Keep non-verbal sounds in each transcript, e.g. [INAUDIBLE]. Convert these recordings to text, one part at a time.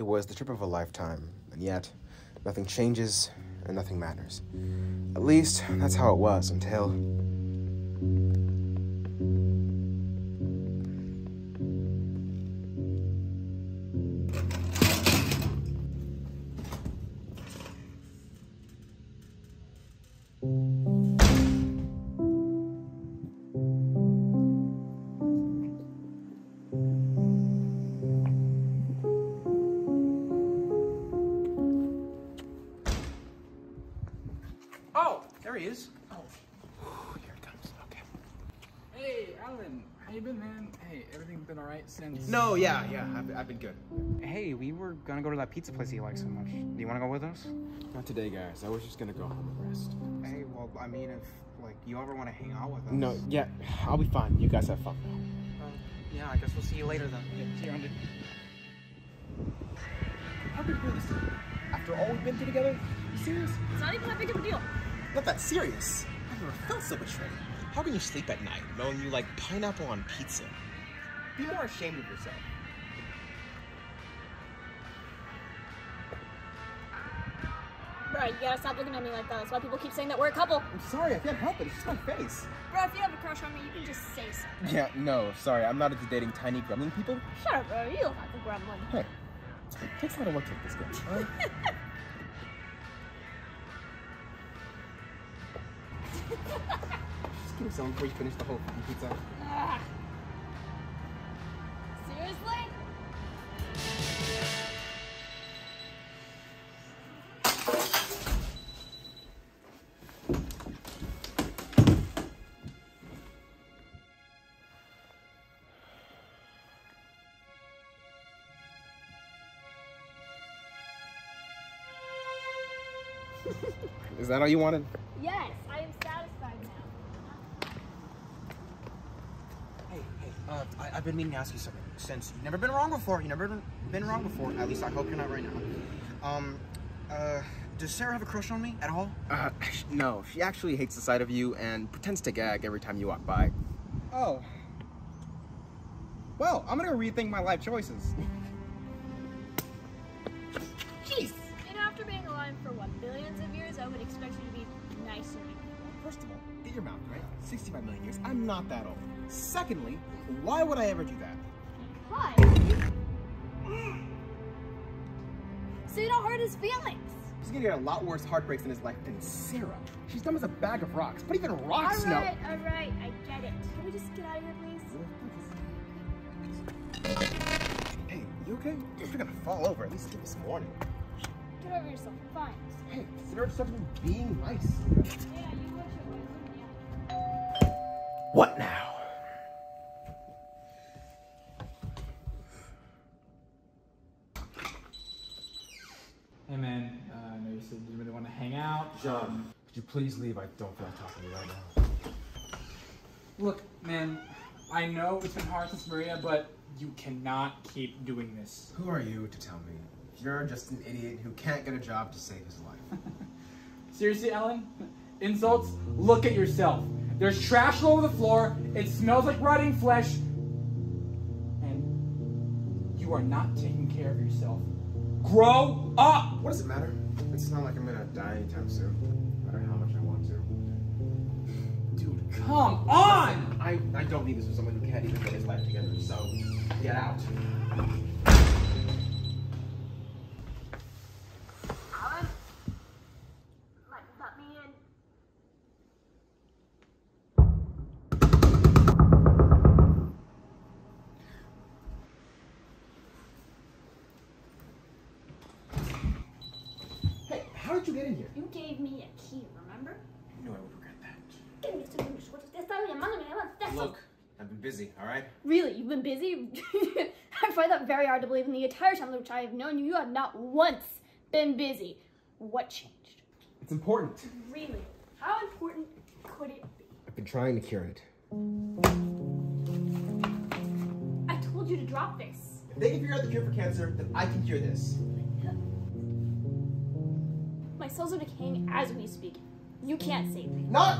It was the trip of a lifetime, and yet, nothing changes and nothing matters. At least, that's how it was until. Is. Oh, Here it comes. Okay. hey, Alan. How you been, man? Hey, everything been all right since? No, yeah, yeah, I've, I've been good. Hey, we were gonna go to that pizza place you like so much. Do you wanna go with us? Not today, guys. I was just gonna go home and rest. Hey, well, I mean, if like you ever wanna hang out with us. No, yeah, I'll be fine. You guys have fun. Uh, yeah, I guess we'll see you later then. Yeah, see you, Andy. How could you do this to me? After all we've been through together? You serious? It's not even that big of a deal. Not that serious. I've never felt so betrayed. How can you sleep at night knowing you like pineapple on pizza? Be more ashamed of yourself. Bro, you gotta stop looking at me like that. That's why people keep saying that we're a couple. I'm sorry, I can't help it. It's just my face. Bro, if you have a crush on me, you can just say so. Yeah, no, sorry. I'm not into dating tiny gremlin people. Shut up, bro. You look like a gremlin. Hey, it takes a lot of work to this good. [LAUGHS] just give me some before you finish the whole pizza. Seriously? Is that all you wanted? Yes, I am satisfied now. Hey, hey, uh, I, I've been meaning to ask you something. Since you've never been wrong before, you've never been, been wrong before. At least I hope you're not right now. Um, uh, does Sarah have a crush on me at all? Uh, [LAUGHS] no. She actually hates the sight of you and pretends to gag every time you walk by. Oh. Well, I'm gonna rethink my life choices. Jeez! You know, after being alive for what, billions of years, I would expect you to be nicer. First of all, get your mouth right. 65 million years. I'm not that old. Secondly, why would I ever do that? Why? So you don't hurt his feelings. He's gonna get a lot worse heartbreaks in his life than Sarah. She's dumb as a bag of rocks. But even rocks know. Alright, alright, I get it. Can we just get out of here, please? Hey, you okay? If You're gonna fall over at least this morning. Get over yourself. Fine. Hey, just started being nice. Yeah, you What now? Hey, man. Uh, I know you said you really want to hang out. John, could you please leave? I don't feel like talking to you right now. Look, man. I know it's been hard since Maria, but you cannot keep doing this. Who are you to tell me? You're just an idiot who can't get a job to save his life. [LAUGHS] Seriously, Alan? Insults? Look at yourself. There's trash all over the floor. It smells like rotting flesh. And you are not taking care of yourself. Grow up! What does it matter? It's not like I'm gonna die anytime soon. No matter how much I want to. Dude, come on! I, I don't need this with someone who can't even get his life together, so get out. How did you get in here? You gave me a key, remember? I knew I would regret that. ¿Qué me estás diciendo? Te estaba llamando, me llamas. That's Look, I've been busy, alright? Really, you've been busy? [LAUGHS] I find that very hard to believe in the entire time which I have known you, you have not once been busy. What changed? It's important. Really? How important could it be? I've been trying to cure it. I told you to drop this. If they can figure out the cure for cancer, then I can cure this. My cells are decaying as we speak. You can't save me. Not!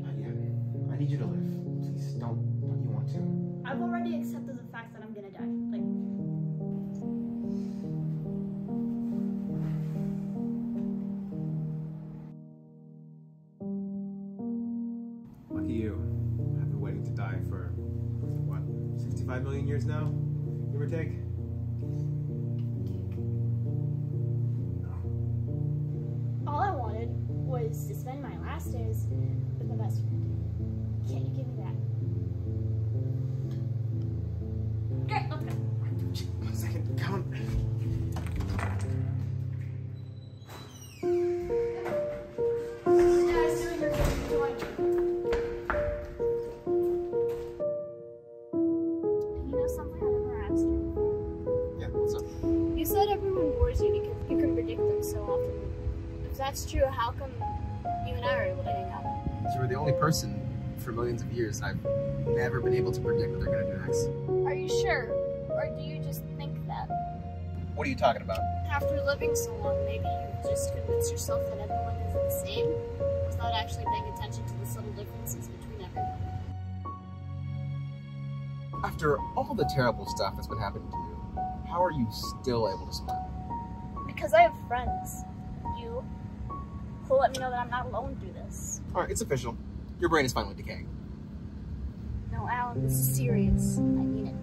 Not yet. I need you to live. Please, don't. Don't you want to? I've already accepted the fact that I'm gonna die. Like, Lucky you. I've been waiting to die for, what, 65 million years now? Give or take? To spend my last days with my best friend. Can't you give me that? Okay, let's go. One second, come Guys, doing your join. You know something I never asked you? Yeah, what's up? You said everyone bores you because you can predict them so often. If that's true, how come you and I are able to hang out? You were the only person for millions of years I've never been able to predict what they're gonna do next. Are you sure? Or do you just think that? What are you talking about? After living so long, maybe you just convince yourself that everyone is the same without actually paying attention to the subtle differences between everyone. After all the terrible stuff that's been happening to you, how are you still able to smile? Because I have friends. You. Who let me know that I'm not alone through this. Alright, it's official. Your brain is finally decaying. No, Alan, this is serious. I mean it.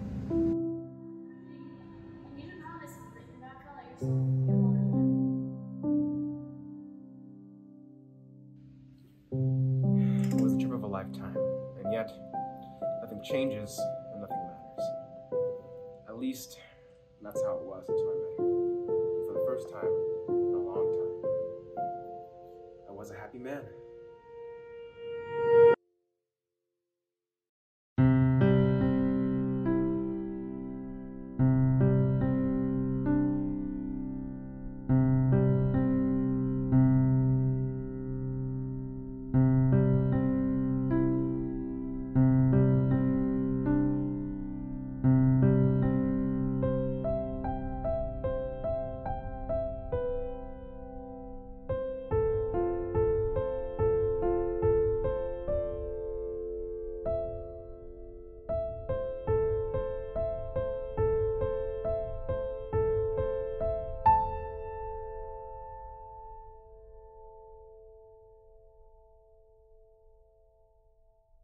It was a trip of a lifetime, and yet nothing changes and nothing matters. At least that's how it was until I met you. And for the first time was a happy man.